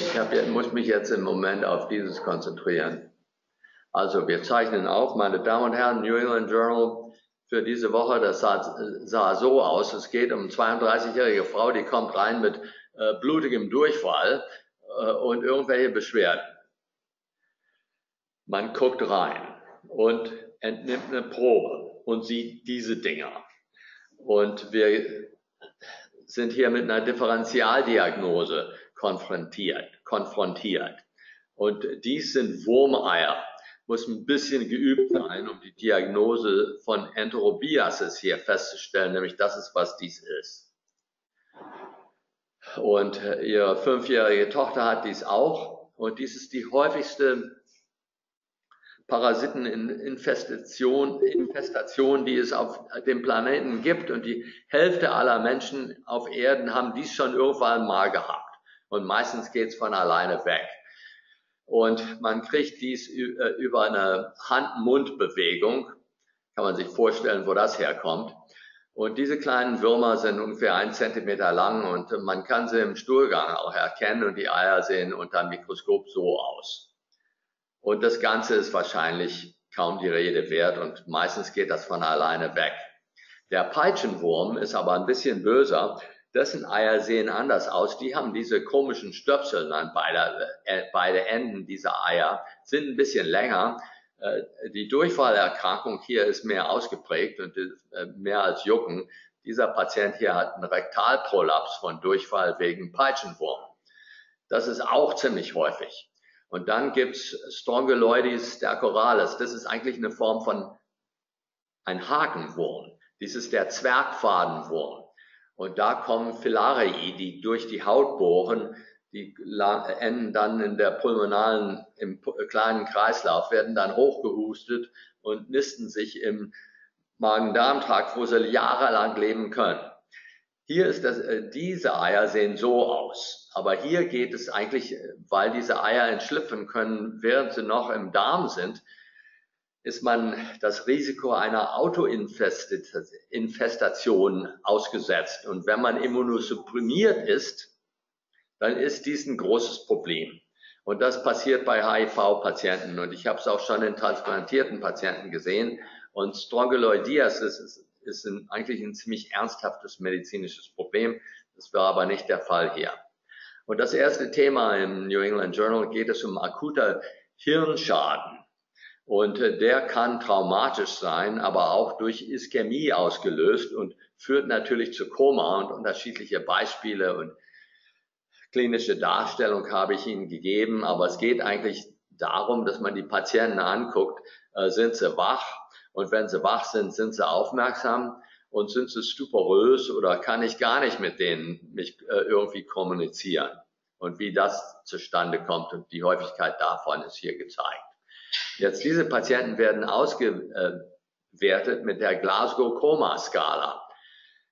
Ich hab, muss mich jetzt im Moment auf dieses konzentrieren. Also wir zeichnen auf, meine Damen und Herren, New England Journal für diese Woche, das sah, sah so aus, es geht um 32-jährige Frau, die kommt rein mit äh, blutigem Durchfall äh, und irgendwelche Beschwerden. Man guckt rein und entnimmt eine Probe und sieht diese Dinger. Und wir sind hier mit einer Differentialdiagnose konfrontiert. konfrontiert. Und dies sind Wurmeier. Muss ein bisschen geübt sein, um die Diagnose von Enterobiasis hier festzustellen, nämlich das ist, was dies ist. Und ihre fünfjährige Tochter hat dies auch. Und dies ist die häufigste Parasiteninfestation, Infestation, die es auf dem Planeten gibt. Und die Hälfte aller Menschen auf Erden haben dies schon irgendwann mal gehabt. Und meistens geht es von alleine weg. Und man kriegt dies äh, über eine Hand-Mund-Bewegung. Kann man sich vorstellen, wo das herkommt. Und diese kleinen Würmer sind ungefähr ein Zentimeter lang und man kann sie im Stuhlgang auch erkennen und die Eier sehen unter dem Mikroskop so aus. Und das Ganze ist wahrscheinlich kaum die Rede wert und meistens geht das von alleine weg. Der Peitschenwurm ist aber ein bisschen böser. Dessen Eier sehen anders aus. Die haben diese komischen Stöpsel an beide, äh, beide Enden dieser Eier, sind ein bisschen länger. Äh, die Durchfallerkrankung hier ist mehr ausgeprägt und äh, mehr als Jucken. Dieser Patient hier hat einen Rektalprolaps von Durchfall wegen Peitschenwurm. Das ist auch ziemlich häufig. Und dann gibt's Strongyloides stercoralis. Das ist eigentlich eine Form von ein Hakenwurm. Dies ist der Zwergfadenwurm. Und da kommen Filariae, die durch die Haut bohren, die enden dann in der pulmonalen, im kleinen Kreislauf, werden dann hochgehustet und nisten sich im Magen-Darm-Trakt, wo sie jahrelang leben können. Hier ist das, äh, diese Eier sehen so aus. Aber hier geht es eigentlich, äh, weil diese Eier entschlüpfen können, während sie noch im Darm sind, ist man das Risiko einer Autoinfestation ausgesetzt. Und wenn man immunosupprimiert ist, dann ist dies ein großes Problem. Und das passiert bei HIV-Patienten. Und ich habe es auch schon in transplantierten Patienten gesehen. Und Strongyloidiasis ist, ist ein, eigentlich ein ziemlich ernsthaftes medizinisches Problem. Das war aber nicht der Fall hier. Und das erste Thema im New England Journal geht es um akuter Hirnschaden. Und äh, der kann traumatisch sein, aber auch durch Ischämie ausgelöst und führt natürlich zu Koma und unterschiedliche Beispiele und klinische Darstellung habe ich Ihnen gegeben. Aber es geht eigentlich darum, dass man die Patienten anguckt, äh, sind sie wach? Und wenn sie wach sind, sind sie aufmerksam? Und sind sie stuporös oder kann ich gar nicht mit denen mich äh, irgendwie kommunizieren? Und wie das zustande kommt und die Häufigkeit davon ist hier gezeigt. Jetzt diese Patienten werden ausgewertet mit der Glasgow Coma Skala.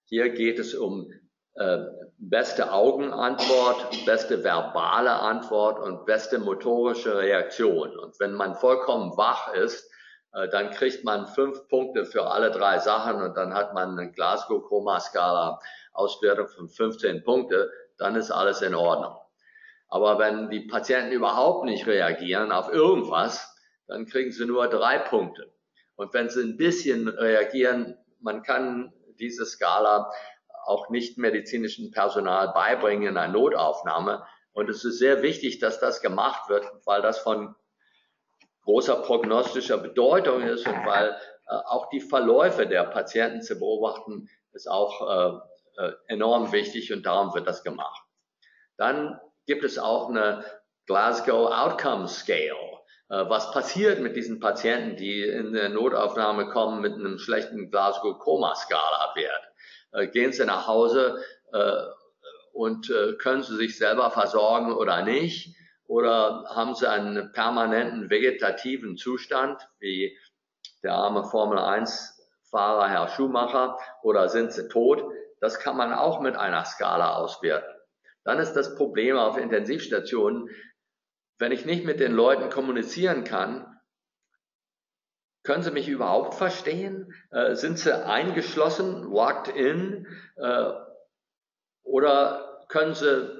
Hier geht es um äh, beste Augenantwort, beste verbale Antwort und beste motorische Reaktion. Und wenn man vollkommen wach ist, dann kriegt man fünf Punkte für alle drei Sachen und dann hat man eine Glasgow Coma Skala Auswertung von 15 Punkte, dann ist alles in Ordnung. Aber wenn die Patienten überhaupt nicht reagieren auf irgendwas, dann kriegen sie nur drei Punkte. Und wenn sie ein bisschen reagieren, man kann diese Skala auch nicht medizinischen Personal beibringen in einer Notaufnahme. Und es ist sehr wichtig, dass das gemacht wird, weil das von großer prognostischer Bedeutung ist und weil äh, auch die Verläufe der Patienten zu beobachten, ist auch äh, äh, enorm wichtig und darum wird das gemacht. Dann gibt es auch eine Glasgow Outcome Scale. Äh, was passiert mit diesen Patienten, die in der Notaufnahme kommen mit einem schlechten Glasgow-Koma-Skala-Wert? Äh, gehen sie nach Hause und können sie sich selber versorgen oder nicht? Oder haben sie einen permanenten vegetativen Zustand, wie der arme Formel 1 Fahrer Herr Schumacher, oder sind sie tot? Das kann man auch mit einer Skala auswerten. Dann ist das Problem auf Intensivstationen, wenn ich nicht mit den Leuten kommunizieren kann, können sie mich überhaupt verstehen? Äh, sind sie eingeschlossen, locked in? Äh, oder können sie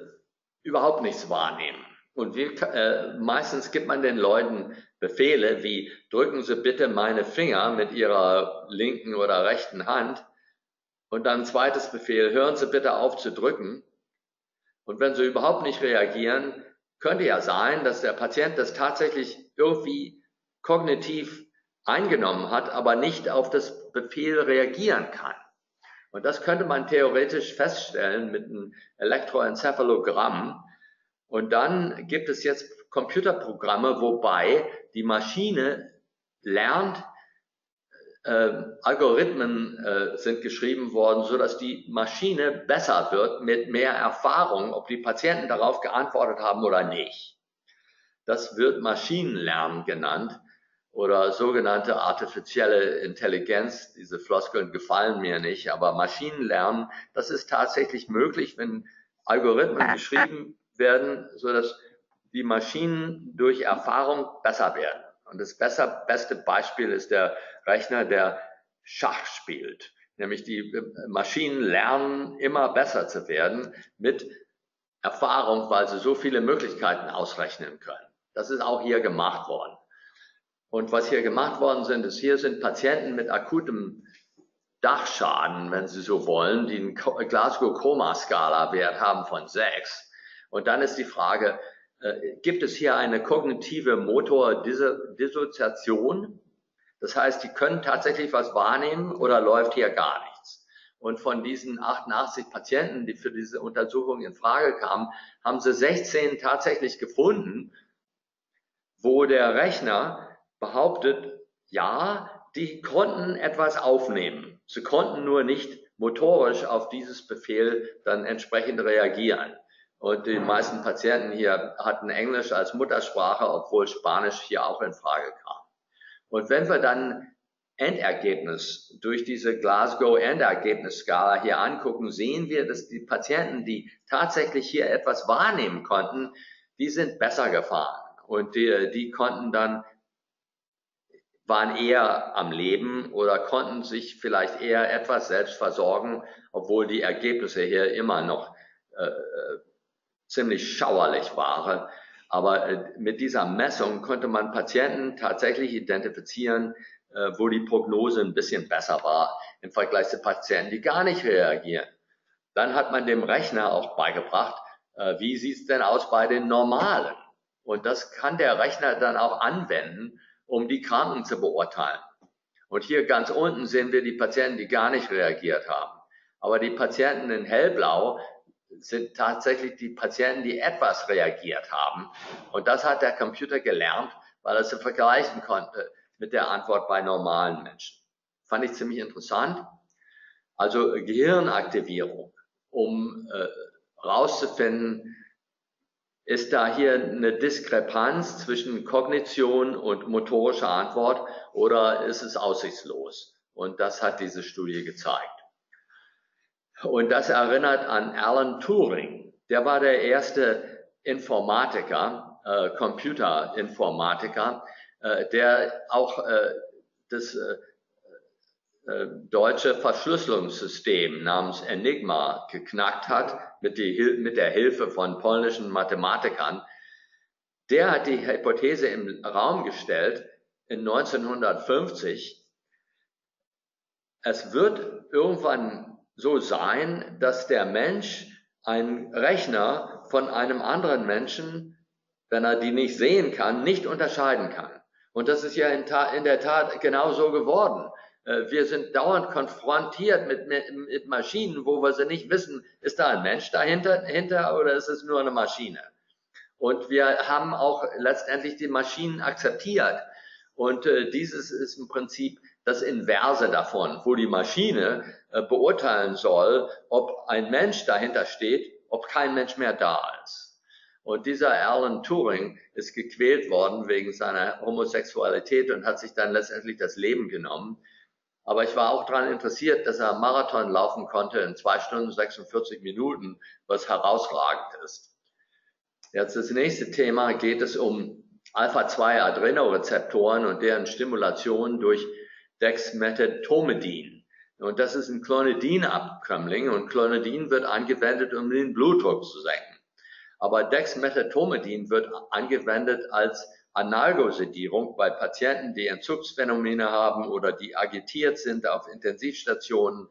überhaupt nichts wahrnehmen. Und wir, äh, meistens gibt man den Leuten Befehle wie drücken Sie bitte meine Finger mit Ihrer linken oder rechten Hand und dann zweites Befehl, hören Sie bitte auf zu drücken. Und wenn Sie überhaupt nicht reagieren, könnte ja sein, dass der Patient das tatsächlich irgendwie kognitiv eingenommen hat, aber nicht auf das Befehl reagieren kann. Und das könnte man theoretisch feststellen mit einem Elektroenzephalogramm. Und dann gibt es jetzt Computerprogramme, wobei die Maschine lernt, äh, Algorithmen äh, sind geschrieben worden, so dass die Maschine besser wird mit mehr Erfahrung, ob die Patienten darauf geantwortet haben oder nicht. Das wird Maschinenlernen genannt oder sogenannte artifizielle Intelligenz. Diese Floskeln gefallen mir nicht, aber Maschinenlernen, das ist tatsächlich möglich, wenn Algorithmen geschrieben werden, so dass die Maschinen durch Erfahrung besser werden. Und das besser, beste Beispiel ist der Rechner, der Schach spielt. Nämlich die äh, Maschinen lernen immer besser zu werden mit Erfahrung, weil sie so viele Möglichkeiten ausrechnen können. Das ist auch hier gemacht worden. Und was hier gemacht worden sind, ist, hier sind Patienten mit akutem Dachschaden, wenn Sie so wollen, die einen Glasgow-Koma-Skala-Wert haben von sechs. Und dann ist die Frage, äh, gibt es hier eine kognitive Motordissoziation? Das heißt, die können tatsächlich was wahrnehmen oder läuft hier gar nichts. Und von diesen 88 Patienten, die für diese Untersuchung in Frage kamen, haben sie 16 tatsächlich gefunden, wo der Rechner behauptet, ja, die konnten etwas aufnehmen. Sie konnten nur nicht motorisch auf dieses Befehl dann entsprechend reagieren. Und die meisten Patienten hier hatten Englisch als Muttersprache, obwohl Spanisch hier auch in Frage kam. Und wenn wir dann Endergebnis durch diese Glasgow Endergebnisskala hier angucken, sehen wir, dass die Patienten, die tatsächlich hier etwas wahrnehmen konnten, die sind besser gefahren. Und die, die konnten dann, waren eher am Leben oder konnten sich vielleicht eher etwas selbst versorgen, obwohl die Ergebnisse hier immer noch äh, äh ziemlich schauerlich waren. Aber äh, mit dieser Messung konnte man Patienten tatsächlich identifizieren, äh, wo die Prognose ein bisschen besser war im Vergleich zu Patienten, die gar nicht reagieren. Dann hat man dem Rechner auch beigebracht, äh, wie sieht es denn aus bei den Normalen? Und das kann der Rechner dann auch anwenden, um die Kranken zu beurteilen. Und hier ganz unten sehen wir die Patienten, die gar nicht reagiert haben. Aber die Patienten in hellblau, sind tatsächlich die Patienten, die etwas reagiert haben. Und das hat der Computer gelernt, weil er sie vergleichen konnte mit der Antwort bei normalen Menschen. Fand ich ziemlich interessant. Also Gehirnaktivierung, um äh, rauszufinden, ist da hier eine Diskrepanz zwischen Kognition und motorischer Antwort oder ist es aussichtslos? Und das hat diese Studie gezeigt. Und das erinnert an Alan Turing. Der war der erste Informatiker, äh, Computerinformatiker, äh, der auch äh, das äh, äh, deutsche Verschlüsselungssystem namens Enigma geknackt hat mit, die, mit der Hilfe von polnischen Mathematikern. Der hat die Hypothese im Raum gestellt in 1950, es wird irgendwann so sein, dass der Mensch einen Rechner von einem anderen Menschen, wenn er die nicht sehen kann, nicht unterscheiden kann. Und das ist ja in, in der Tat genau so geworden. Äh, wir sind dauernd konfrontiert mit, mit, Maschinen, wo wir sie nicht wissen, ist da ein Mensch dahinter hinter, oder ist es nur eine Maschine? Und wir haben auch letztendlich die Maschinen akzeptiert. Und äh, dieses ist im Prinzip das Inverse davon, wo die Maschine beurteilen soll, ob ein Mensch dahinter steht, ob kein Mensch mehr da ist. Und dieser Alan Turing ist gequält worden wegen seiner Homosexualität und hat sich dann letztendlich das Leben genommen. Aber ich war auch daran interessiert, dass er Marathon laufen konnte in zwei Stunden 46 Minuten, was herausragend ist. Jetzt das nächste Thema geht es um Alpha-2-Adrenorezeptoren und deren Stimulation durch Dexmedetomidin. Und das ist ein Clonidin-Abkömmling und Clonidin wird angewendet, um den Blutdruck zu senken. Aber Dexmedetomidin wird angewendet als Analgosedierung bei Patienten, die Entzugsphänomene haben oder die agitiert sind auf Intensivstationen,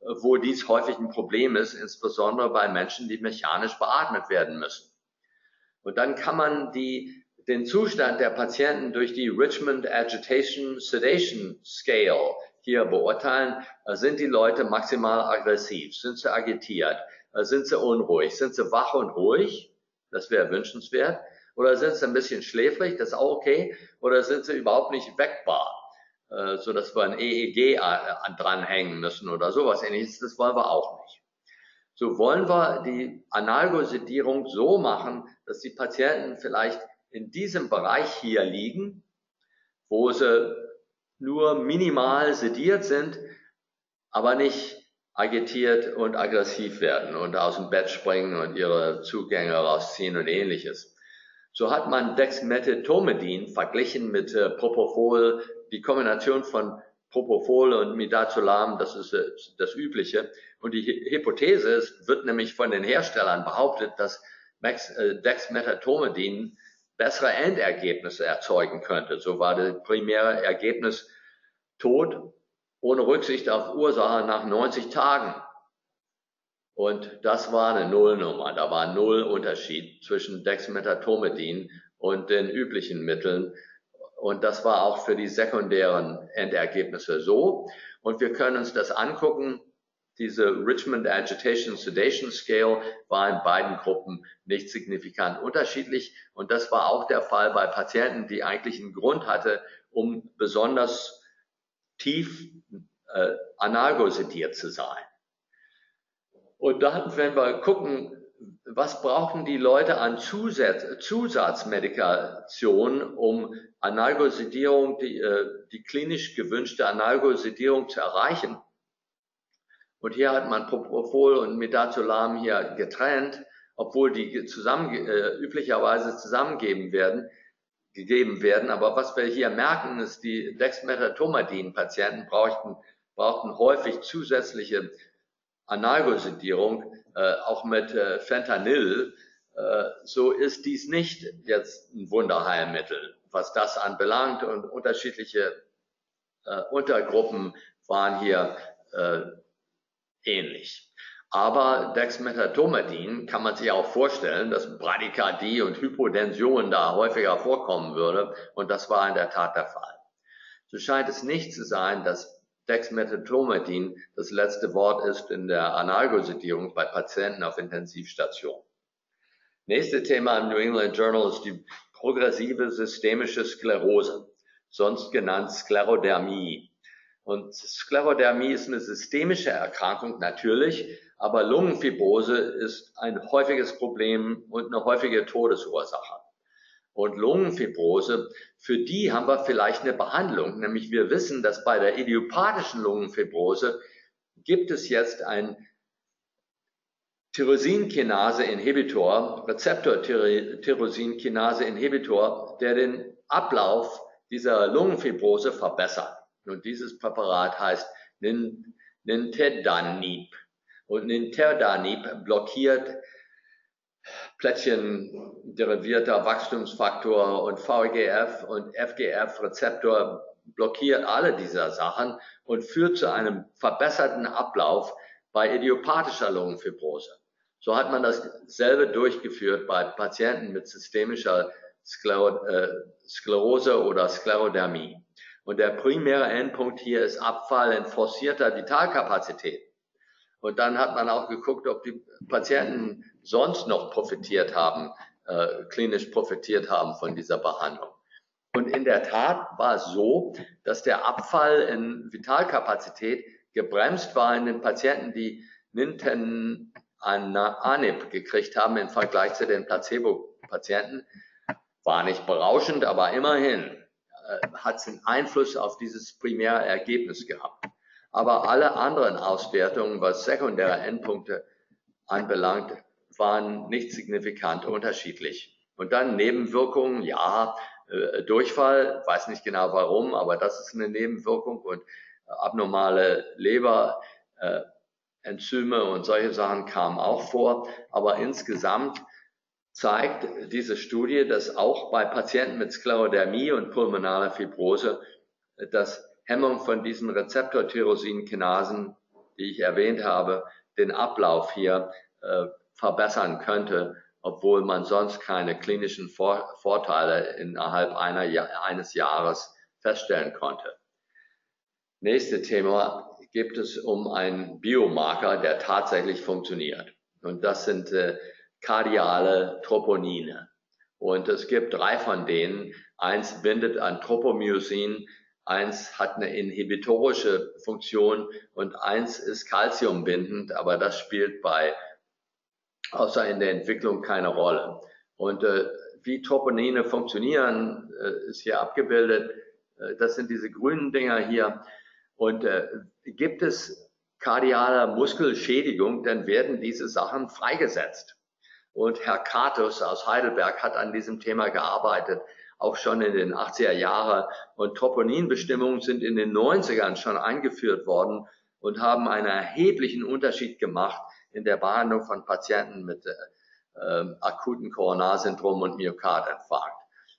wo dies häufig ein Problem ist, insbesondere bei Menschen, die mechanisch beatmet werden müssen. Und dann kann man die, den Zustand der Patienten durch die Richmond Agitation Sedation Scale hier beurteilen. Sind die Leute maximal aggressiv? Sind sie agitiert? Sind sie unruhig? Sind sie wach und ruhig? Das wäre wünschenswert. Oder sind sie ein bisschen schläfrig? Das ist auch okay. Oder sind sie überhaupt nicht weckbar? Äh, so dass wir ein EEG dranhängen müssen oder sowas ähnliches. Das wollen wir auch nicht. So wollen wir die Analgosedierung so machen, dass die Patienten vielleicht in diesem Bereich hier liegen, wo sie nur minimal sediert sind, aber nicht agitiert und aggressiv werden und aus dem Bett springen und ihre Zugänge rausziehen und ähnliches. So hat man Dexmedetomidin verglichen mit äh, Propofol, die Kombination von Propofol und Midazolam, das ist äh, das Übliche. Und die Hypothese ist, wird nämlich von den Herstellern behauptet, dass Max, äh, Dexmedetomidin bessere Endergebnisse erzeugen könnte. So war das primäre Ergebnis Tod ohne Rücksicht auf Ursache nach 90 Tagen. Und das war eine Nullnummer. Da war null Unterschied zwischen Dexmedetomidin und den üblichen Mitteln. Und das war auch für die sekundären Endergebnisse so. Und wir können uns das angucken. Diese Richmond Agitation Sedation Scale war in beiden Gruppen nicht signifikant unterschiedlich. Und das war auch der Fall bei Patienten, die eigentlich einen Grund hatte, um besonders tief äh, analgosediert zu sein. Und dann, wenn wir gucken, was brauchen die Leute an Zusatz, Zusatzmedikation, um Analgosedierung, die, äh, die klinisch gewünschte Analgosedierung zu erreichen? Und hier hat man Propofol und Midazolam hier getrennt, obwohl die zusammen, äh, üblicherweise zusammengeben werden gegeben werden. Aber was wir hier merken, ist, die Dexmedetomidin-Patienten brauchten, brauchten häufig zusätzliche Analgosedierung, äh, auch mit äh, Fentanyl. Äh, so ist dies nicht jetzt ein Wunderheilmittel, was das anbelangt. Und unterschiedliche äh, Untergruppen waren hier äh, ähnlich. Aber Dexmedetomidin kann man sich auch vorstellen, dass Bradykardie und Hypotension da häufiger vorkommen würde. Und das war in der Tat der Fall. So scheint es nicht zu sein, dass Dexmedetomidin das letzte Wort ist in der Analgosedierung bei Patienten auf Intensivstationen. Nächste Thema im New England Journal ist die progressive systemische Sklerose, sonst genannt Sklerodermie. Und Sklerodermie ist eine systemische Erkrankung, natürlich, aber Lungenfibrose ist ein häufiges Problem und eine häufige Todesursache. Und Lungenfibrose, für die haben wir vielleicht eine Behandlung, nämlich wir wissen, dass bei der idiopathischen Lungenfibrose gibt es jetzt ein Tyrosinkinase-Inhibitor, Rezeptor-Tyrosinkinase-Inhibitor, der den Ablauf dieser Lungenfibrose verbessert. Und dieses Präparat heißt Nintedanib. Und Nintedanib blockiert Plättchen-derivierter Wachstumsfaktor und VEGF und FGF-Rezeptor blockiert alle dieser Sachen und führt zu einem verbesserten Ablauf bei idiopathischer Lungenfibrose. So hat man dasselbe durchgeführt bei Patienten mit systemischer äh, Sklerose oder Sklerodermie. Und der primäre Endpunkt hier ist Abfall in forcierter Vitalkapazität. Und dann hat man auch geguckt, ob die Patienten sonst noch profitiert haben, äh, klinisch profitiert haben von dieser Behandlung. Und in der Tat war es so, dass der Abfall in Vitalkapazität gebremst war in den Patienten, die Nintedanib gekriegt haben im Vergleich zu den Placebo-Patienten. War nicht berauschend, aber immerhin äh, hat es einen Einfluss auf dieses primäre Ergebnis gehabt. Aber alle anderen Auswertungen, was sekundäre Endpunkte anbelangt, waren nicht signifikant unterschiedlich. Und dann Nebenwirkungen, ja, äh, Durchfall, weiß nicht genau warum, aber das ist eine Nebenwirkung und abnormale Leberenzyme und solche Sachen kamen auch vor. Aber insgesamt zeigt diese Studie, dass auch bei Patienten mit Sklerodermie und pulmonaler Fibrose das Hemmung von diesen Rezeptor-Tyrosinkinasen, die ich erwähnt habe, den Ablauf hier äh, verbessern könnte, obwohl man sonst keine klinischen Vor Vorteile innerhalb einer, eines Jahres feststellen konnte. Nächste Thema gibt es um einen Biomarker, der tatsächlich funktioniert. Und das sind äh, kardiale Troponine. Und es gibt drei von denen. Eins bindet an Tropomyosin, Eins hat eine inhibitorische Funktion und eins ist calciumbindend, aber das spielt bei, außer in der Entwicklung keine Rolle. Und äh, wie Troponine funktionieren, äh, ist hier abgebildet. Äh, das sind diese grünen Dinger hier. Und äh, gibt es kardiale Muskelschädigung, dann werden diese Sachen freigesetzt. Und Herr Katus aus Heidelberg hat an diesem Thema gearbeitet auch schon in den 80er Jahren. Und Troponinbestimmungen sind in den 90ern schon eingeführt worden und haben einen erheblichen Unterschied gemacht in der Behandlung von Patienten mit äh, akuten Koronarsyndrom und Myokardinfarkt.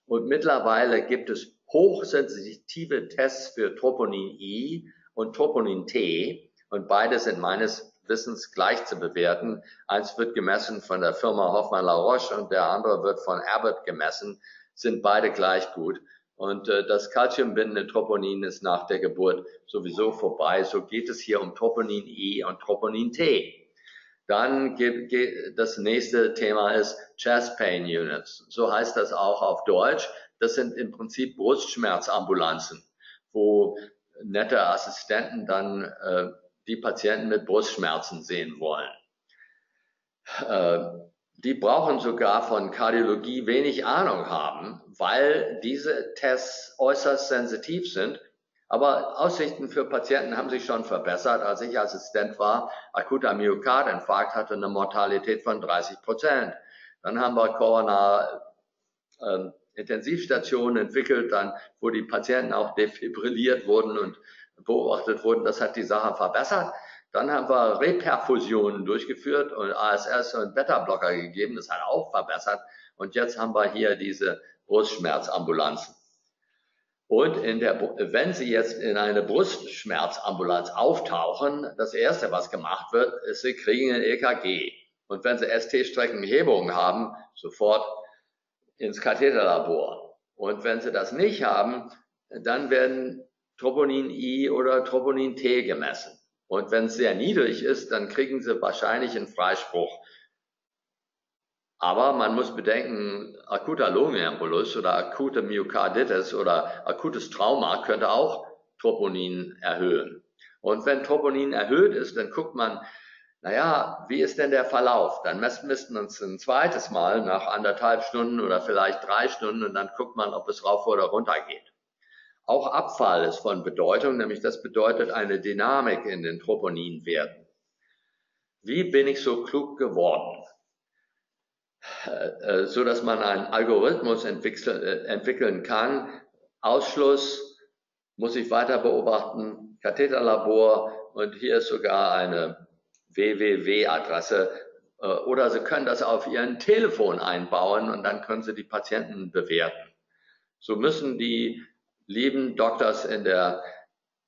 Und mittlerweile gibt es hochsensitive Tests für Troponin I und Troponin T und beide sind meines Wissens gleich zu bewerten. Eins wird gemessen von der Firma Hoffmann-La Roche und der andere wird von Abbott gemessen sind beide gleich gut. Und äh, das calciumbindende Troponin ist nach der Geburt sowieso vorbei. So geht es hier um Troponin I und Troponin T. Dann geht, geht, das nächste Thema ist Chest Pain Units. So heißt das auch auf Deutsch. Das sind im Prinzip Brustschmerzambulanzen, wo nette Assistenten dann äh, die Patienten mit Brustschmerzen sehen wollen. Äh, die brauchen sogar von Kardiologie wenig Ahnung haben, weil diese Tests äußerst sensitiv sind. Aber Aussichten für Patienten haben sich schon verbessert. Als ich Assistent war, akuter Myokardinfarkt hatte eine Mortalität von 30 Prozent. Dann haben wir Corona äh, Intensivstationen entwickelt, dann, wo die Patienten auch defibrilliert wurden und beobachtet wurden. Das hat die Sache verbessert. Dann haben wir Reperfusionen durchgeführt und ASS und Beta-Blocker gegeben. Das hat auch verbessert. Und jetzt haben wir hier diese Brustschmerzambulanzen. Und in der, wenn Sie jetzt in eine Brustschmerzambulanz auftauchen, das erste, was gemacht wird, ist, Sie kriegen ein EKG. Und wenn Sie ST-Streckenhebungen haben, sofort ins Katheterlabor. Und wenn Sie das nicht haben, dann werden Troponin I oder Troponin T gemessen. Und wenn es sehr niedrig ist, dann kriegen sie wahrscheinlich einen Freispruch. Aber man muss bedenken, akuter Lungenembolus oder akute Myokarditis oder akutes Trauma könnte auch Troponin erhöhen. Und wenn Troponin erhöht ist, dann guckt man, naja, wie ist denn der Verlauf? Dann müssten wir uns ein zweites Mal nach anderthalb Stunden oder vielleicht drei Stunden und dann guckt man, ob es rauf oder runter geht. Auch Abfall ist von Bedeutung, nämlich das bedeutet eine Dynamik in den Troponinwerten. Wie bin ich so klug geworden? Äh, äh, so dass man einen Algorithmus äh, entwickeln kann. Ausschluss muss ich weiter beobachten, Katheterlabor und hier ist sogar eine www-Adresse oder Sie können das auf Ihren Telefon einbauen und dann können Sie die Patienten bewerten. So müssen die lieben Doktors in der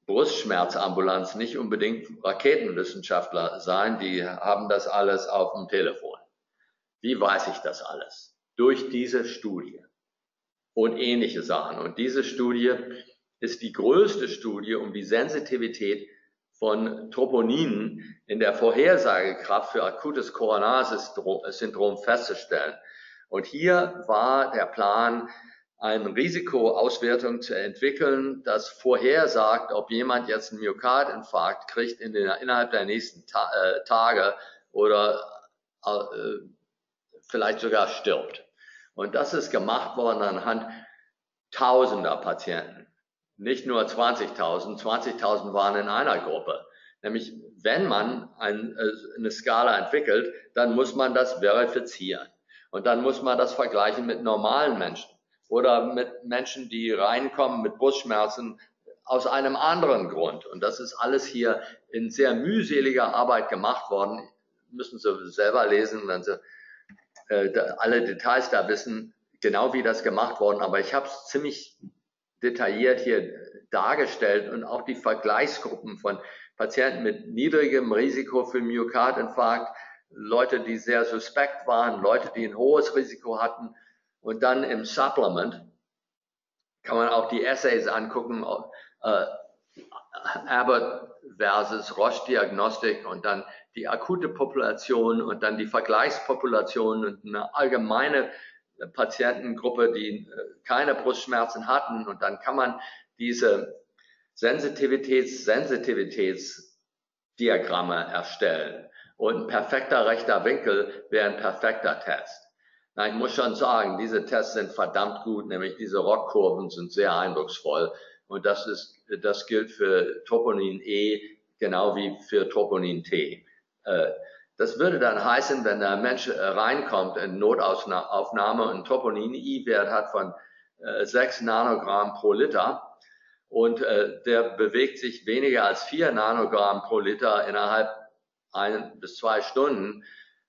Brustschmerzambulanz nicht unbedingt Raketenwissenschaftler sein, die haben das alles auf dem Telefon. Wie weiß ich das alles? Durch diese Studie und ähnliche Sachen. Und diese Studie ist die größte Studie, um die Sensitivität von Troponinen in der Vorhersagekraft für akutes Coronarsyndrom festzustellen. Und hier war der Plan, eine Risikoauswertung zu entwickeln, das vorhersagt, ob jemand jetzt einen Myokardinfarkt kriegt in den, innerhalb der nächsten Ta äh, Tage oder äh, vielleicht sogar stirbt. Und das ist gemacht worden anhand tausender Patienten. Nicht nur 20.000, 20.000 waren in einer Gruppe. Nämlich, wenn man ein, äh, eine Skala entwickelt, dann muss man das verifizieren. Und dann muss man das vergleichen mit normalen Menschen oder mit Menschen, die reinkommen mit Brustschmerzen, aus einem anderen Grund. Und das ist alles hier in sehr mühseliger Arbeit gemacht worden. Müssen Sie selber lesen, wenn Sie äh, alle Details da wissen, genau wie das gemacht worden. Aber ich habe es ziemlich detailliert hier dargestellt und auch die Vergleichsgruppen von Patienten mit niedrigem Risiko für Myokardinfarkt, Leute, die sehr suspekt waren, Leute, die ein hohes Risiko hatten. Und dann im Supplement kann man auch die Essays angucken, äh, Abbott versus Roche-Diagnostik und dann die akute Population und dann die Vergleichspopulation und eine allgemeine Patientengruppe, die äh, keine Brustschmerzen hatten. Und dann kann man diese Sensitivitäts-, Sensitivitätsdiagramme erstellen. Und ein perfekter rechter Winkel wäre ein perfekter Test. Na, ich muss schon sagen, diese Tests sind verdammt gut, nämlich diese Rockkurven sind sehr eindrucksvoll. Und das ist, das gilt für Troponin E genau wie für Troponin T. Äh, das würde dann heißen, wenn der Mensch reinkommt in Notaufnahme und Troponin I-Wert hat von 6 äh, Nanogramm pro Liter, und äh, der bewegt sich weniger als vier Nanogramm pro Liter innerhalb ein bis zwei Stunden,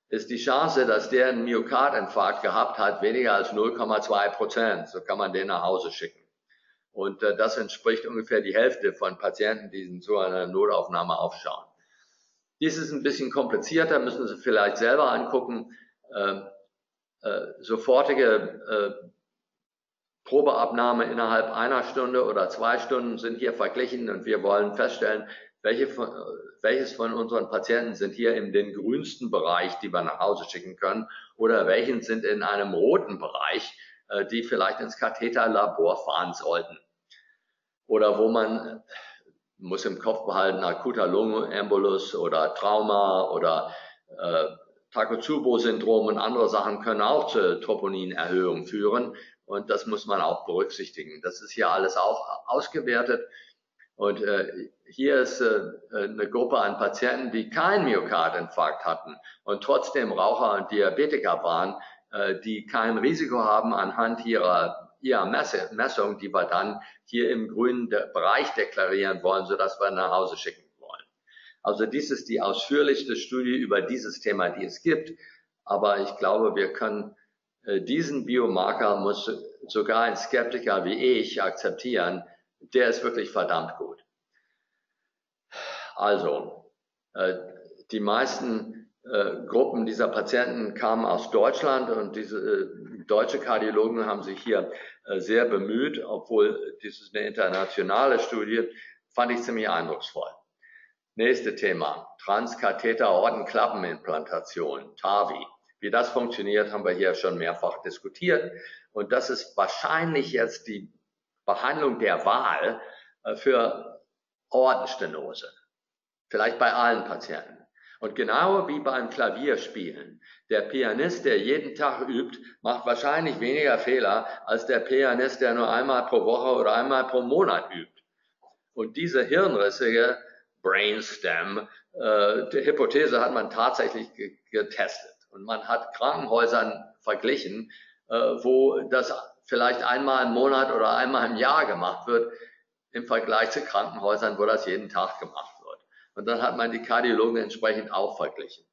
ist die Chance, dass der einen Myokardinfarkt gehabt hat, weniger als 0,2 Prozent. So kann man den nach Hause schicken. Und äh, das entspricht ungefähr die Hälfte von Patienten, die in so einer Notaufnahme aufschauen. Dies ist ein bisschen komplizierter, müssen Sie vielleicht selber angucken. Äh, äh, sofortige äh, Probeabnahme innerhalb einer Stunde oder zwei Stunden sind hier verglichen und wir wollen feststellen, welche von, welches von unseren Patienten sind hier in den grünsten Bereich, die wir nach Hause schicken können, oder welchen sind in einem roten Bereich, äh, die vielleicht ins Katheterlabor fahren sollten. Oder wo man muss im Kopf behalten, akuter Lungenembolus oder Trauma oder äh, Takotsubo-Syndrom und andere Sachen können auch zur Troponinerhöhung führen. Und das muss man auch berücksichtigen. Das ist hier alles auch ausgewertet. Und äh, hier ist äh, eine Gruppe an Patienten, die keinen Myokardinfarkt hatten und trotzdem Raucher und Diabetiker waren, äh, die kein Risiko haben anhand ihrer, ihrer Messe, Messung, die wir dann hier im grünen Bereich deklarieren wollen, sodass wir nach Hause schicken wollen. Also dies ist die ausführlichste Studie über dieses Thema, die es gibt. Aber ich glaube, wir können äh, diesen Biomarker muss sogar ein Skeptiker wie ich akzeptieren. Der ist wirklich verdammt gut. Also, äh, die meisten äh, Gruppen dieser Patienten kamen aus Deutschland und diese deutsche Kardiologen haben sich hier sehr bemüht, obwohl dies eine internationale Studie, fand ich ziemlich eindrucksvoll. Nächste Thema, Transkatheter-Ortenklappenimplantation, TAVI. Wie das funktioniert, haben wir hier schon mehrfach diskutiert. Und das ist wahrscheinlich jetzt die Behandlung der Wahl äh, für Ordenstenose. Vielleicht bei allen Patienten. Und genau wie beim Klavierspielen. Der Pianist, der jeden Tag übt, macht wahrscheinlich weniger Fehler als der Pianist, der nur einmal pro Woche oder einmal pro Monat übt. Und diese hirnrissige Brainstem, äh, die Hypothese hat man tatsächlich getestet. Und man hat Krankenhäusern verglichen, äh, wo das vielleicht einmal im Monat oder einmal im Jahr gemacht wird, im Vergleich zu Krankenhäusern, wo das jeden Tag gemacht wird. Und dann hat man die Kardiologen entsprechend auch verglichen.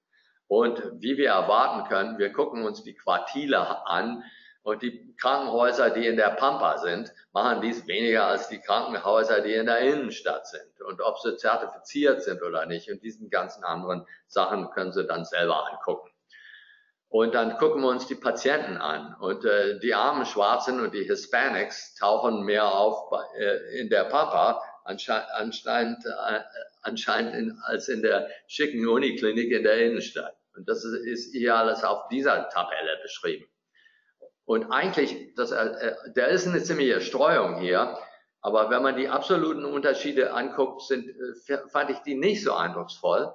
Und wie wir erwarten können, wir gucken uns die Quartile an und die Krankenhäuser, die in der Pampa sind, machen dies weniger als die Krankenhäuser, die in der Innenstadt sind. Und ob sie zertifiziert sind oder nicht und diesen ganzen anderen Sachen können Sie dann selber angucken. Und dann gucken wir uns die Patienten an. Und äh, die armen Schwarzen und die Hispanics tauchen mehr auf äh, in der Papa ansche anscheinend, äh, anscheinend in, als in der schicken Uniklinik in der Innenstadt. Und das ist, ist hier alles auf dieser Tabelle beschrieben. Und eigentlich, das, äh, äh da ist eine ziemliche Streuung hier. Aber wenn man die absoluten Unterschiede anguckt, sind, äh, fand ich die nicht so eindrucksvoll.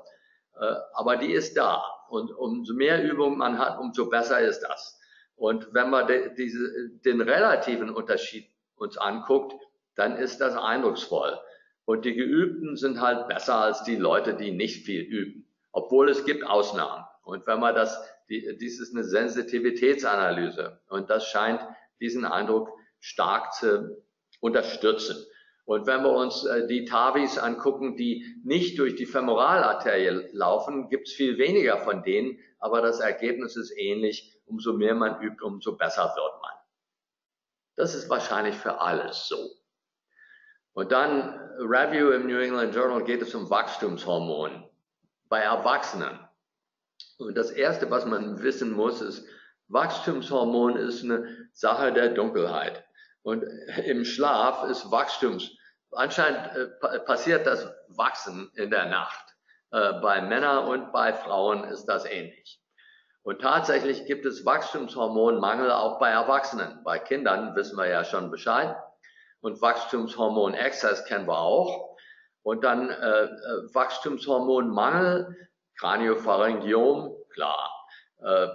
Äh, aber die ist da. Und umso mehr Übung man hat, umso besser ist das. Und wenn man de, diese, den relativen Unterschied uns anguckt, dann ist das eindrucksvoll. Und die Geübten sind halt besser als die Leute, die nicht viel üben. Obwohl es gibt Ausnahmen. Und wenn man das, die, dies ist eine Sensitivitätsanalyse. Und das scheint diesen Eindruck stark zu unterstützen. Und wenn wir uns äh, die TAVIs angucken, die nicht durch die Femoralarterie laufen, gibt es viel weniger von denen, aber das Ergebnis ist ähnlich. Umso mehr man übt, umso besser wird man. Das ist wahrscheinlich für alles so. Und dann Review im New England Journal geht es um Wachstumshormone bei Erwachsenen. Und das Erste, was man wissen muss, ist, Wachstumshormon ist eine Sache der Dunkelheit. Und im Schlaf ist Wachstums, anscheinend äh, passiert das Wachsen in der Nacht. Äh, bei Männern und bei Frauen ist das ähnlich. Und tatsächlich gibt es Wachstumshormonmangel auch bei Erwachsenen. Bei Kindern wissen wir ja schon Bescheid. Und Wachstumshormonexzess kennen wir auch. Und dann äh, äh Wachstumshormonmangel, Craniopharyngiom, klar.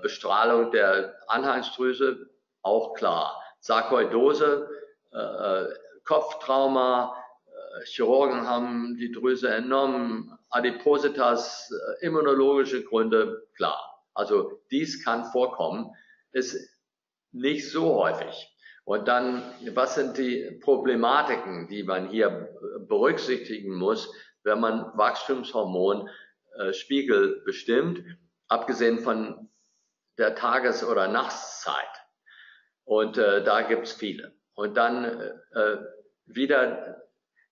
Bestrahlung der Anhangsdrüse, auch klar. Sarkoidose, äh, äh, Kopftrauma, äh, Chirurgen haben die Drüse entnommen, Adipositas, äh, immunologische Gründe, klar. Also dies kann vorkommen, ist nicht so häufig. Und dann, was sind die Problematiken, die man hier berücksichtigen muss, wenn man Wachstumshormonspiegel bestimmt, abgesehen von der Tages- oder Nachtszeit. Und äh, da gibt's viele. Und dann äh, wieder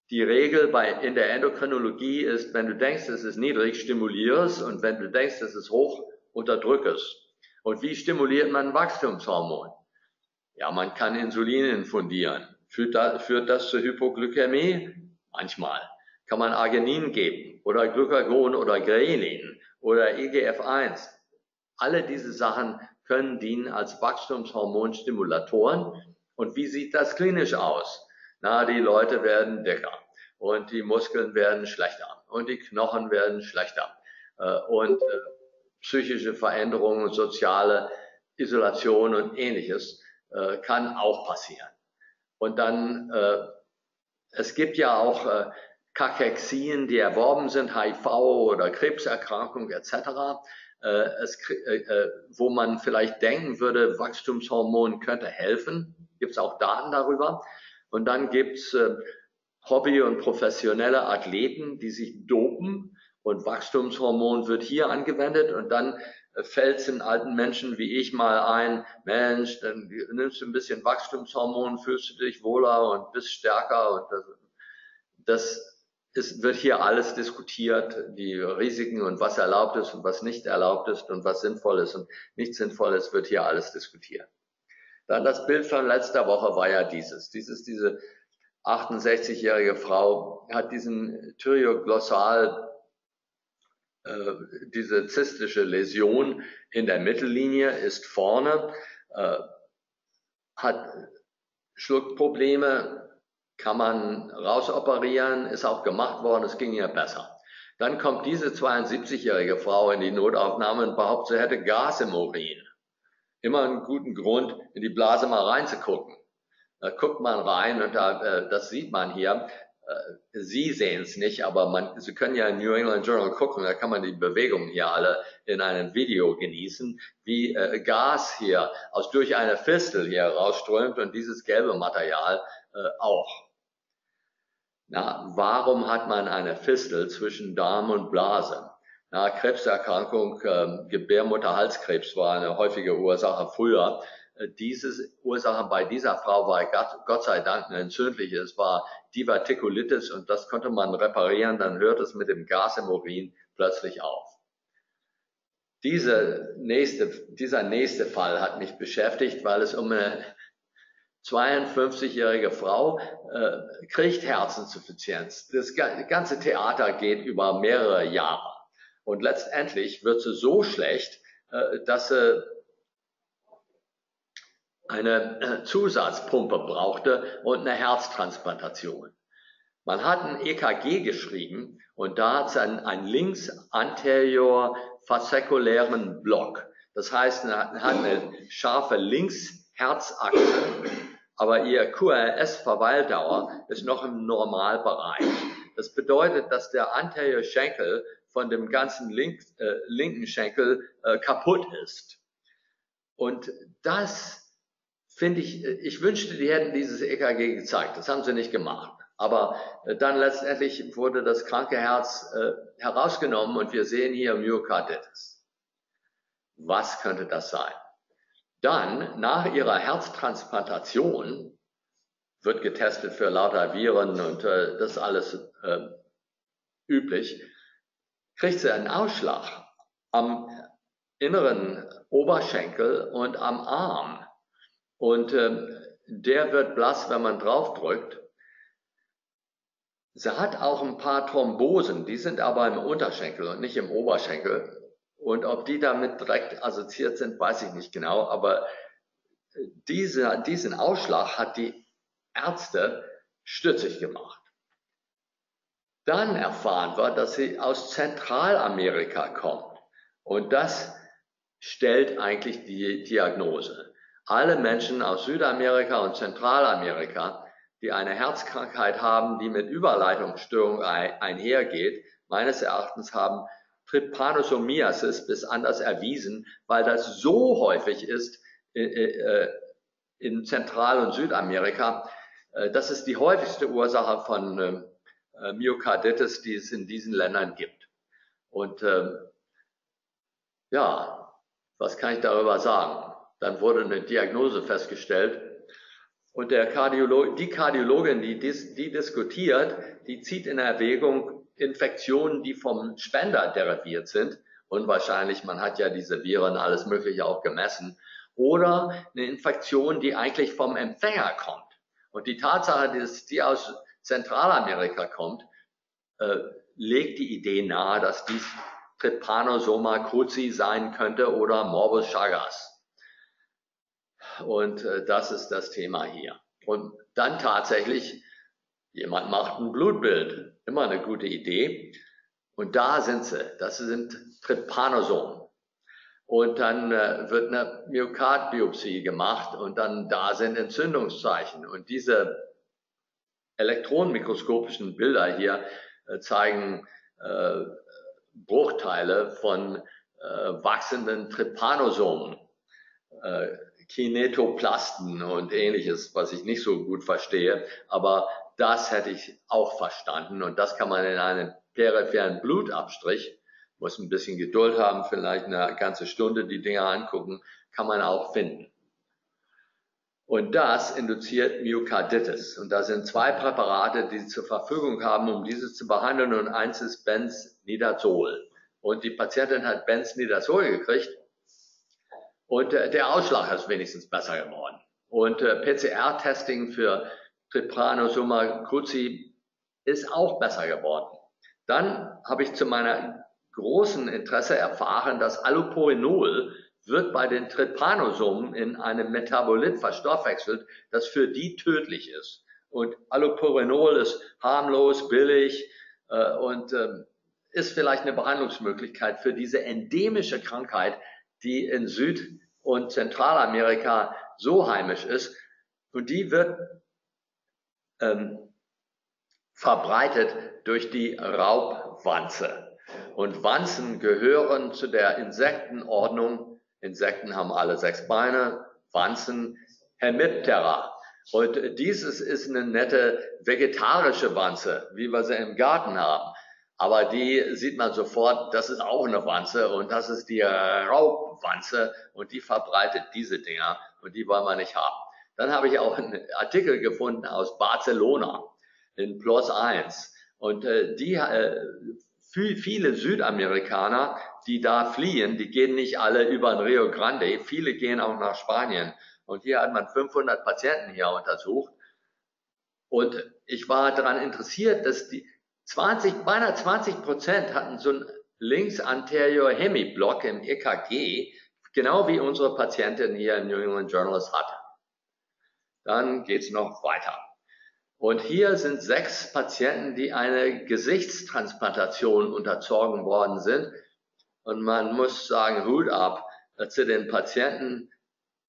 die Regel bei, in der Endokrinologie ist, wenn du denkst, es ist niedrig, stimulierst und wenn du denkst, es ist hoch, unterdrückest. Und wie stimuliert man Wachstumshormon? Ja, man kann Insulin infundieren. Führt, da, führt das zur Hypoglykämie? Manchmal. Kann man Arginin geben oder Glucagon oder Grelin oder EGF1. Alle diese Sachen können dienen als Wachstumshormonstimulatoren. Und wie sieht das klinisch aus? Na, die Leute werden dicker und die Muskeln werden schlechter und die Knochen werden schlechter äh, und äh, psychische Veränderungen, soziale Isolation und ähnliches äh, kann auch passieren. Und dann, es gibt ja auch Kachexien, die erworben sind, HIV oder Krebserkrankung etc es, äh, äh, wo man vielleicht denken würde, Wachstumshormon könnte helfen. Gibt es auch Daten darüber. Und dann gibt es äh, Hobby- und professionelle Athleten, die sich dopen und Wachstumshormon wird hier angewendet und dann äh, fällt es in alten Menschen wie ich mal ein, Mensch, dann nimmst du ein bisschen Wachstumshormon, fühlst du dich wohler und bist stärker und das, das es wird hier alles diskutiert, die Risiken und was erlaubt ist und was nicht erlaubt ist und was sinnvoll ist und nicht sinnvoll ist, wird hier alles diskutiert. Dann das Bild von letzter Woche war ja dieses. Dieses, diese 68-jährige Frau hat diesen Thyreoglossal, äh, diese zystische Läsion in der Mittellinie, ist vorne, äh, hat Schluckprobleme, kann man rausoperieren, ist auch gemacht worden, es ging ihr besser. Dann kommt diese 72-jährige Frau in die Notaufnahme und behauptet, sie hätte Gas im Urin. Immer einen guten Grund, in die Blase mal reinzugucken. Da guckt man rein und da, äh, das sieht man hier. Äh, Sie sehen es nicht, aber man, Sie können ja in New England Journal gucken, da kann man die Bewegungen hier alle in einem Video genießen, wie äh, Gas hier aus durch eine Fistel hier rausströmt und dieses gelbe Material äh, auch. Na, warum hat man eine Fistel zwischen Darm und Blase? Na, Krebserkrankung, äh, Gebärmutterhalskrebs war eine häufige Ursache früher. Äh, diese Ursache bei dieser Frau war Gott sei Dank eine entzündliche. Es war Divertikulitis und das konnte man reparieren. Dann hört es mit dem Gas im Urin plötzlich auf. Diese nächste, dieser nächste Fall hat mich beschäftigt, weil es um eine 52-jährige Frau äh, kriegt Herzensinsuffizienz. Das ganze Theater geht über mehrere Jahre. Und letztendlich wird sie so schlecht, äh, dass sie eine äh, Zusatzpumpe brauchte und eine Herztransplantation. Man hat ein EKG geschrieben und da hat es einen, einen links anterior faszikulären Block. Das heißt, er hat eine scharfe Linksherzachse aber ihr QRS-Verweildauer ist noch im Normalbereich. Das bedeutet, dass der anterior Schenkel von dem ganzen link, äh, linken Schenkel äh, kaputt ist. Und das finde ich, ich wünschte, die hätten dieses EKG gezeigt. Das haben sie nicht gemacht. Aber äh, dann letztendlich wurde das kranke Herz äh, herausgenommen und wir sehen hier Myokarditis. Was könnte das sein? Dann, nach ihrer Herztransplantation, wird getestet für lauter Viren und äh, das alles äh, üblich, kriegt sie einen Ausschlag am inneren Oberschenkel und am Arm. Und äh, der wird blass, wenn man draufdrückt. Sie hat auch ein paar Thrombosen, die sind aber im Unterschenkel und nicht im Oberschenkel. Und ob die damit direkt assoziiert sind, weiß ich nicht genau. Aber diese, diesen Ausschlag hat die Ärzte stützig gemacht. Dann erfahren wir, dass sie aus Zentralamerika kommt. Und das stellt eigentlich die Diagnose. Alle Menschen aus Südamerika und Zentralamerika, die eine Herzkrankheit haben, die mit Überleitungsstörung einhergeht, meines Erachtens haben Trypanosomiasis bis anders erwiesen, weil das so häufig ist äh, äh, in Zentral- und Südamerika. Äh, das ist die häufigste Ursache von Myokarditis, die es in diesen Ländern gibt. Und ähm, ja, was kann ich darüber sagen? Dann wurde eine Diagnose festgestellt und der Kardiolog, die Kardiologin, die, dis, die diskutiert, die zieht in Erwägung Infektionen, die vom Spender deriviert sind. Und wahrscheinlich, man hat ja diese Viren, alles Mögliche auch gemessen. Oder eine Infektion, die eigentlich vom Empfänger kommt. Und die Tatsache, dass die aus Zentralamerika kommt, äh, legt die Idee nahe, dass dies Trypanosoma cruzi sein könnte oder Morbus Chagas. Und äh, das ist das Thema hier. Und dann tatsächlich, jemand macht ein Blutbild. Immer eine gute Idee. Und da sind sie. Das sind Trypanosomen. Und dann äh, wird eine Myokardbiopsie gemacht und dann da sind Entzündungszeichen. Und diese elektronenmikroskopischen Bilder hier äh, zeigen äh, Bruchteile von äh, wachsenden Trypanosomen, äh, Kinetoplasten und ähnliches, was ich nicht so gut verstehe. Aber das hätte ich auch verstanden und das kann man in einem peripheren Blutabstrich, muss ein bisschen Geduld haben, vielleicht eine ganze Stunde die Dinger angucken, kann man auch finden. Und das induziert Myokarditis. Und da sind zwei Präparate, die sie zur Verfügung haben, um dieses zu behandeln. Und eins ist Benznidazol. Und die Patientin hat Benznidazol gekriegt. Und äh, der Ausschlag ist wenigstens besser geworden. Und äh, PCR-Testing für Trypanosoma cruzi ist auch besser geworden. Dann habe ich zu meiner großen Interesse erfahren, dass Allopurinol wird bei den Trypanosomen in einem Metabolit verstoffwechselt, das für die tödlich ist. Und Allopurinol ist harmlos, billig äh, und äh, ist vielleicht eine Behandlungsmöglichkeit für diese endemische Krankheit, die in Süd- und Zentralamerika so heimisch ist. Und die wird ähm, verbreitet durch die Raubwanze. Und Wanzen gehören zu der Insektenordnung Insekten haben alle sechs Beine, Wanzen, Hemiptera. Und dieses ist eine nette vegetarische Wanze, wie wir sie im Garten haben. Aber die sieht man sofort, das ist auch eine Wanze und das ist die Raubwanze und die verbreitet diese Dinger und die wollen wir nicht haben. Dann habe ich auch einen Artikel gefunden aus Barcelona in Plus 1 und äh, die äh, viele Südamerikaner, die da fliehen, die gehen nicht alle über den Rio Grande, viele gehen auch nach Spanien. Und hier hat man 500 Patienten hier untersucht. Und ich war daran interessiert, dass die 20, beinahe 20 Prozent hatten so ein links-anterior Hemiblock im EKG, genau wie unsere Patientin hier im New England Journalist hat. Dann geht's noch weiter. Und hier sind sechs Patienten, die eine Gesichtstransplantation unterzogen worden sind. Und man muss sagen, Hut ab äh, zu den Patienten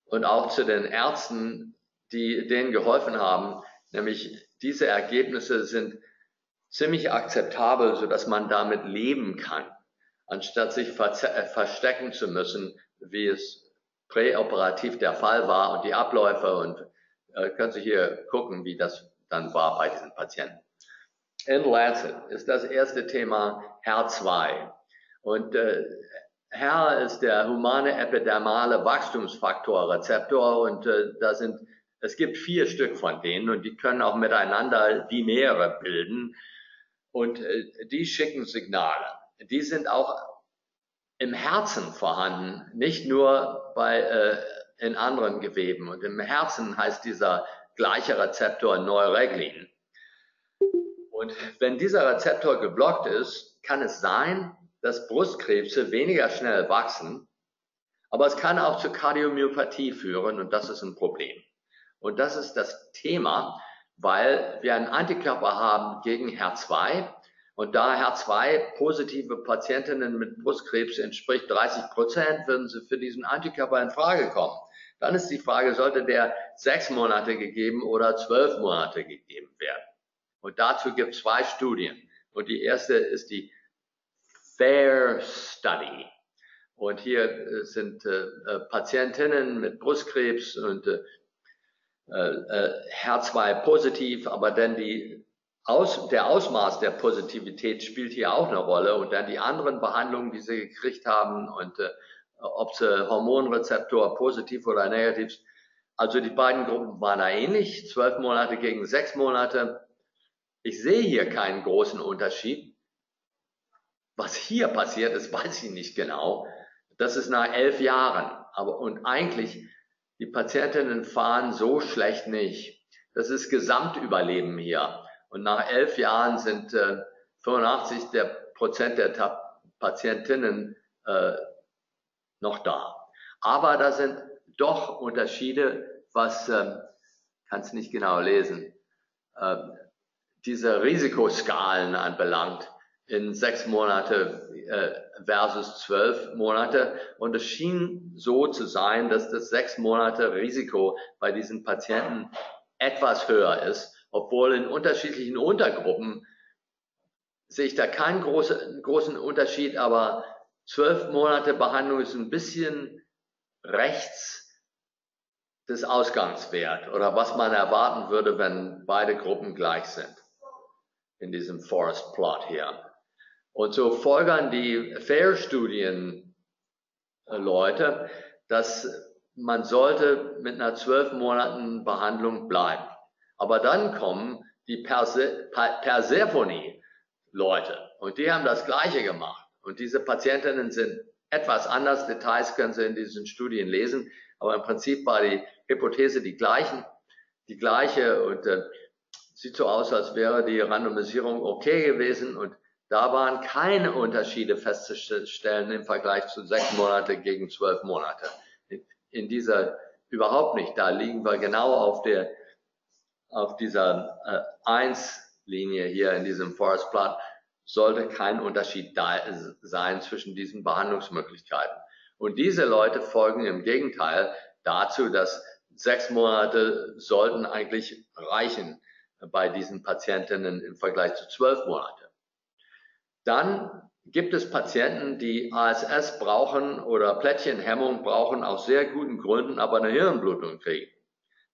und auch zu den Ärzten, die denen geholfen haben. Nämlich diese Ergebnisse sind ziemlich akzeptabel, so dass man damit leben kann, anstatt sich äh, verstecken zu müssen, wie es präoperativ der Fall war und die Abläufe und äh, können Sie hier gucken, wie das dann war bei diesen Patienten. In Lancet ist das erste Thema HER2. Und äh, HER ist der humane epidermale Wachstumsfaktorrezeptor und äh, da sind es gibt vier Stück von denen und die können auch miteinander Dimere bilden und äh, die schicken Signale. Die sind auch im Herzen vorhanden, nicht nur bei, äh, in anderen Geweben. Und im Herzen heißt dieser gleiche Rezeptor Neureglin. Und wenn dieser Rezeptor geblockt ist, kann es sein, dass Brustkrebse weniger schnell wachsen, aber es kann auch zur Kardiomyopathie führen und das ist ein Problem. Und das ist das Thema, weil wir einen Antikörper haben gegen HER2 und da HER2 positive Patientinnen mit Brustkrebs entspricht 30 Prozent, würden sie für diesen Antikörper in Frage kommen. Dann ist die Frage, sollte der sechs Monate gegeben oder zwölf Monate gegeben werden? Und dazu gibt es zwei Studien. Und die erste ist die FAIR Study. Und hier äh, sind äh, äh, Patientinnen mit Brustkrebs und äh, HER2 äh, positiv, aber dann die aus, der Ausmaß der Positivität spielt hier auch eine Rolle und dann die anderen Behandlungen, die sie gekriegt haben und äh, ob sie Hormonrezeptor positiv oder negativ. Also die beiden Gruppen waren da ähnlich, zwölf Monate gegen sechs Monate. Ich sehe hier keinen großen Unterschied. Was hier passiert ist, weiß ich nicht genau. Das ist nach elf Jahren. Aber und eigentlich, die Patientinnen fahren so schlecht nicht. Das ist Gesamtüberleben hier. Und nach elf Jahren sind äh, 85 der Prozent der Patientinnen äh, noch da. Aber da sind doch Unterschiede, was, ähm, kann nicht genau lesen, äh, diese Risikoskalen anbelangt in sechs Monate äh, versus zwölf Monate. Und es schien so zu sein, dass das sechs Monate Risiko bei diesen Patienten etwas höher ist, obwohl in unterschiedlichen Untergruppen sehe ich da keinen großen, großen Unterschied, aber zwölf Monate Behandlung ist ein bisschen rechts des Ausgangswert oder was man erwarten würde, wenn beide Gruppen gleich sind in diesem Forest Plot hier. Und so folgern die FAIR-Studien äh, Leute, dass man sollte mit einer zwölf Monaten Behandlung bleiben. Aber dann kommen die Perse Persephone-Leute und die haben das Gleiche gemacht. Und diese Patientinnen sind etwas anders. Details können Sie in diesen Studien lesen. Aber im Prinzip war die Hypothese die gleichen, die gleiche und äh, sieht so aus, als wäre die Randomisierung okay gewesen und da waren keine Unterschiede festzustellen im Vergleich zu sechs Monate gegen zwölf Monate. In dieser überhaupt nicht. Da liegen wir genau auf der auf dieser äh, 1-Linie hier in diesem Forest Plot sollte kein Unterschied da sein zwischen diesen Behandlungsmöglichkeiten. Und diese Leute folgen im Gegenteil dazu, dass sechs Monate sollten eigentlich reichen bei diesen Patientinnen im Vergleich zu zwölf Monate. Dann gibt es Patienten, die ASS brauchen oder Plättchenhemmung brauchen aus sehr guten Gründen, aber eine Hirnblutung kriegen,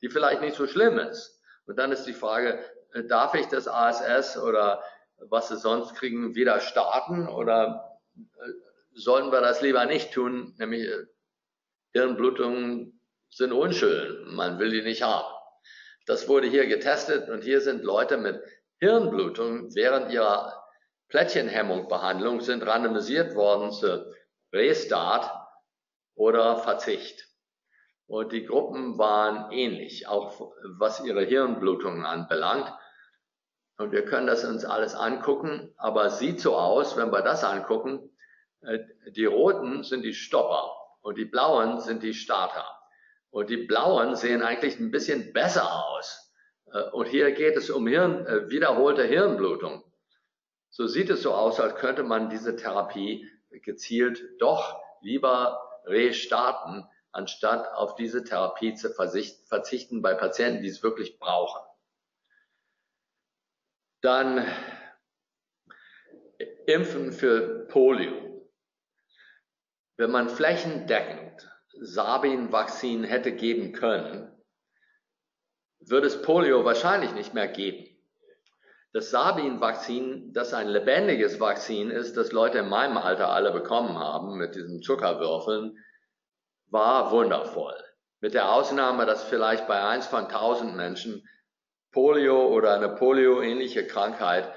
die vielleicht nicht so schlimm ist. Und dann ist die Frage, äh, darf ich das ASS oder was sie sonst kriegen, wieder starten oder äh, sollen wir das lieber nicht tun? Nämlich äh, Hirnblutungen sind unschön, man will die nicht haben. Das wurde hier getestet und hier sind Leute mit Hirnblutung während ihrer Plättchenhemmung-Behandlung sind randomisiert worden zu Restart oder Verzicht. Und die Gruppen waren ähnlich, auch was ihre Hirnblutungen anbelangt. Und wir können das uns alles angucken, aber es sieht so aus, wenn wir das angucken, äh, die roten sind die Stopper und die blauen sind die Starter. Und die blauen sehen eigentlich ein bisschen besser aus. Äh, und hier geht es um Hirn, äh, wiederholte Hirnblutung so sieht es so aus, als könnte man diese Therapie gezielt doch lieber restarten, anstatt auf diese Therapie zu verzichten bei Patienten, die es wirklich brauchen. Dann Impfen für Polio. Wenn man flächendeckend Sabin-Vakzin hätte geben können, wird es Polio wahrscheinlich nicht mehr geben. Das Sabin-Vakzin, das ein lebendiges Vakzin ist, das Leute in meinem Alter alle bekommen haben mit diesen Zuckerwürfeln, war wundervoll. Mit der Ausnahme, dass vielleicht bei eins von tausend Menschen Polio oder eine Polio-ähnliche Krankheit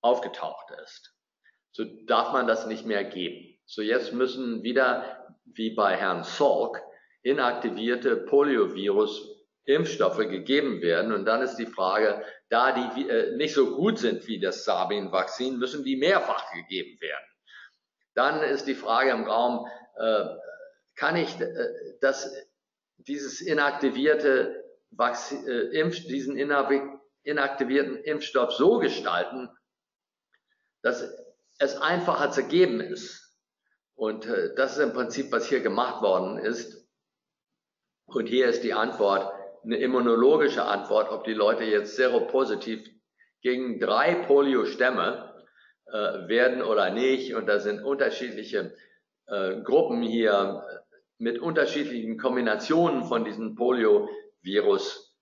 aufgetaucht ist. So darf man das nicht mehr geben. So jetzt müssen wieder, wie bei Herrn Salk, inaktivierte Poliovirus-Impfstoffe gegeben werden. Und dann ist die Frage, da die äh, nicht so gut sind wie das Sabin-Vakzin, müssen die mehrfach gegeben werden. Dann ist die Frage im Raum, äh, kann ich äh, das, dieses inaktivierte diesen inaktivierten Impfstoff so gestalten, dass es einfacher zu geben ist. Und äh, das ist im Prinzip, was hier gemacht worden ist. Und hier ist die Antwort, eine immunologische Antwort, ob die Leute jetzt seropositiv gegen drei Polio-Stämme äh, werden oder nicht. Und da sind unterschiedliche äh, Gruppen hier mit unterschiedlichen Kombinationen von diesem Polio-Virus.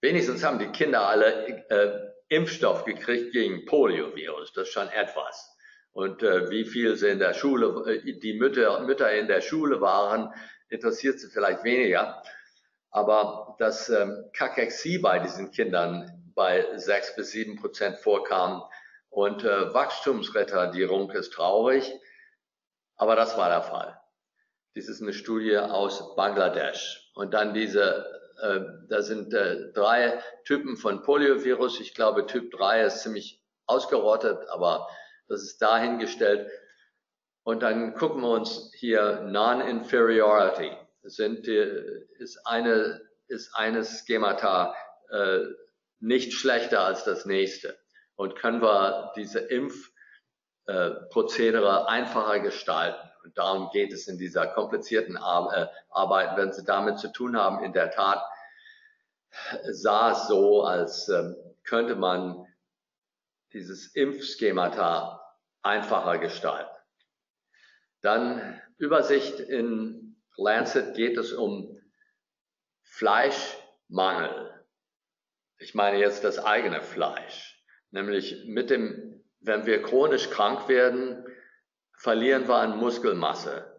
Wenigstens haben die Kinder alle äh, Impfstoff gekriegt gegen Polio-Virus. Das ist schon etwas. Und äh, wie viel sie in der Schule, äh, die Mütter, Mütter in der Schule waren, interessiert sie vielleicht weniger. Aber dass ähm, Kakexie bei diesen Kindern bei sechs bis sieben Prozent vorkam und äh, Wachstumsretardierung ist traurig, aber das war der Fall. Dies ist eine Studie aus Bangladesch. Und dann diese, äh, da sind äh, drei Typen von Poliovirus. Ich glaube, Typ 3 ist ziemlich ausgerottet, aber das ist dahingestellt. Und dann gucken wir uns hier Non-Inferiority sind, ist eine, ist eines Schemata äh, nicht schlechter als das nächste. Und können wir diese Impfprozedere äh, einfacher gestalten. Und darum geht es in dieser komplizierten Ar äh, Arbeit. Wenn Sie damit zu tun haben, in der Tat sah es so, als äh, könnte man dieses Impfschemata einfacher gestalten. Dann Übersicht in Lancet geht es um Fleischmangel. Ich meine jetzt das eigene Fleisch. Nämlich mit dem, wenn wir chronisch krank werden, verlieren wir an Muskelmasse.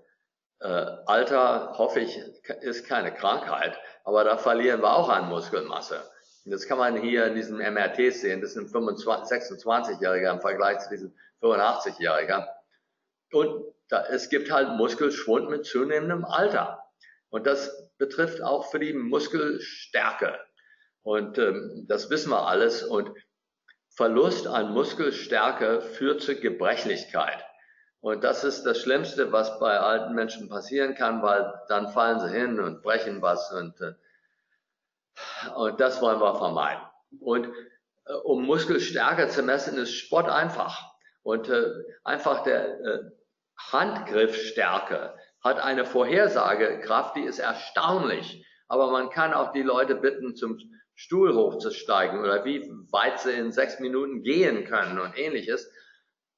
Äh, Alter, hoffe ich, ist keine Krankheit, aber da verlieren wir auch an Muskelmasse. Und das kann man hier in diesem MRT sehen. Das sind 26-Jähriger im Vergleich zu diesen 85-Jähriger. Und da, es gibt halt Muskelschwund mit zunehmendem Alter. Und das betrifft auch für die Muskelstärke. Und ähm, das wissen wir alles. Und Verlust an Muskelstärke führt zu Gebrechlichkeit. Und das ist das Schlimmste, was bei alten Menschen passieren kann, weil dann fallen sie hin und brechen was. Und, äh, und das wollen wir vermeiden. Und äh, um Muskelstärke zu messen, ist Sport einfach. Und äh, einfach der, Handgriffstärke hat eine Vorhersagekraft, die ist erstaunlich. Aber man kann auch die Leute bitten, zum Stuhl hochzusteigen oder wie weit sie in sechs Minuten gehen können und ähnliches.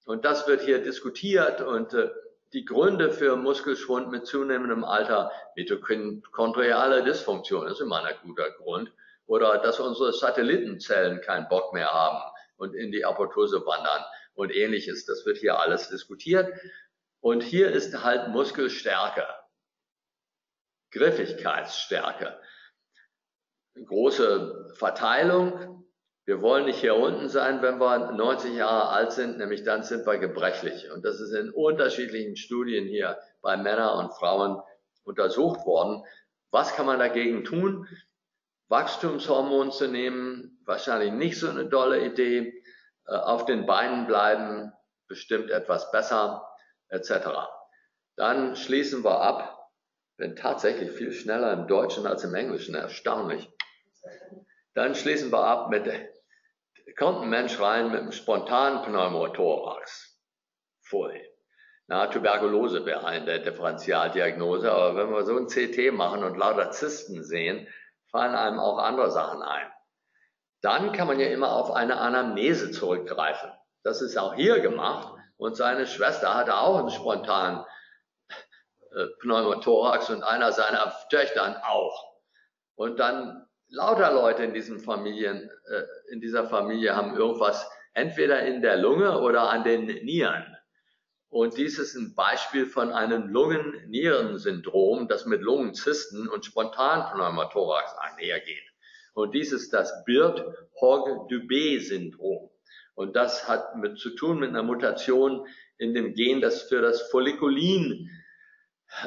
Und das wird hier diskutiert und äh, die Gründe für Muskelschwund mit zunehmendem Alter, mitochondriale Dysfunktion ist immer ein guter Grund. Oder dass unsere Satellitenzellen keinen Bock mehr haben und in die Apoptose wandern und ähnliches. Das wird hier alles diskutiert. Und hier ist halt Muskelstärke, Griffigkeitsstärke, große Verteilung. Wir wollen nicht hier unten sein, wenn wir 90 Jahre alt sind, nämlich dann sind wir gebrechlich. Und das ist in unterschiedlichen Studien hier bei Männern und Frauen untersucht worden. Was kann man dagegen tun? Wachstumshormon zu nehmen, wahrscheinlich nicht so eine dolle Idee. Äh, auf den Beinen bleiben, bestimmt etwas besser etc. Dann schließen wir ab, bin tatsächlich viel schneller im Deutschen als im Englischen, erstaunlich. Dann schließen wir ab mit, kommt ein Mensch rein mit einem spontanen Pneumothorax. Pfui. Na, Tuberkulose wäre eine der Differentialdiagnose, aber wenn wir so ein CT machen und lauter Zysten sehen, fallen einem auch andere Sachen ein. Dann kann man ja immer auf eine Anamnese zurückgreifen. Das ist auch hier gemacht. Und seine Schwester hatte auch einen spontanen äh, Pneumothorax und einer seiner Töchtern auch. Und dann lauter Leute in, diesen Familien, äh, in dieser Familie haben irgendwas entweder in der Lunge oder an den Nieren. Und dies ist ein Beispiel von einem Lungen-Nieren-Syndrom, das mit Lungenzysten und Spontanpneumothorax einhergeht. Und dies ist das Bird-Hogg-Dubé-Syndrom. Und das hat mit, zu tun mit einer Mutation in dem Gen, das für das Follikulin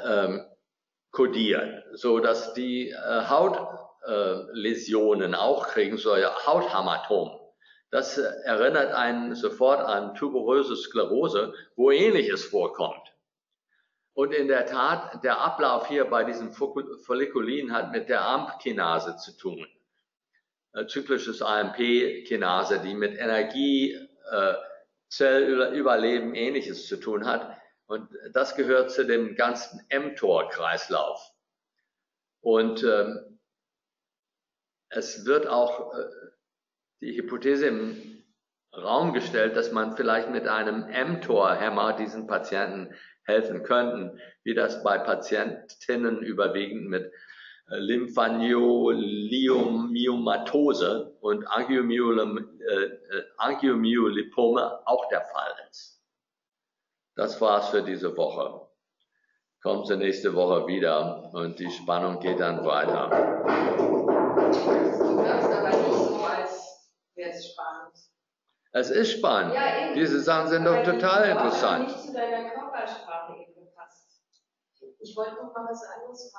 ähm, kodiert, so dass die äh, Hautläsionen äh, auch kriegen, solche Hauthämatomen. Das äh, erinnert einen sofort an tuberöse Sklerose, wo ähnliches vorkommt. Und in der Tat, der Ablauf hier bei diesem Follikulin hat mit der AMP-Kinase zu tun. Äh, zyklisches AMP-Kinase, die mit Energie, äh, Zellüberleben ähnliches zu tun hat. Und das gehört zu dem ganzen mTOR-Kreislauf. Und ähm, es wird auch äh, die Hypothese im Raum gestellt, dass man vielleicht mit einem mTOR-Hämmer diesen Patienten helfen könnten, wie das bei Patientinnen überwiegend mit äh, Lymphangiomyomatose und äh, Angiomyolipome auch der Fall ist. Das war's für diese Woche. Kommen Sie nächste Woche wieder und die Spannung geht dann weiter. Du sagst aber nicht so, als wäre es spannend. Es ist spannend. Ja, Diese Sachen sind doch total interessant. Ich wollte noch mal was anderes fragen.